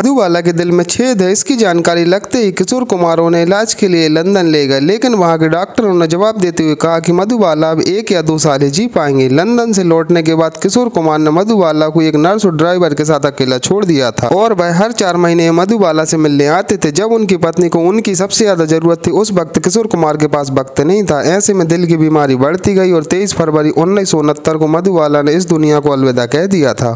मधुबाला के दिल में छेद है। इसकी जानकारी लगते ही किशोर कुमार ने इलाज के लिए लंदन ले गए, लेकिन वहाँ के डॉक्टरों ने जवाब देते हुए कहा कि मधुबाला अब एक या दो साल ही जी पाएँगे। लंदन से लौटने के बाद किशोर कुमार ने मधुबाला को एक नर्स और ड्राइवर के साथ अकेला छोड़ दिया था और वह हर चार महीने मधुबाला से मिलने आते थे। जब उनकी पत्नी को उनकी सबसे ज़्यादा ज़रूरत थी, उस वक्त किशोर कुमार के पास वक्त नहीं था। ऐसे में दिल की बीमारी बढ़ती गई और तेईस फरवरी उन्नीस सौ उनहत्तर को मधुबाला ने इस दुनिया को अलविदा कह दिया था।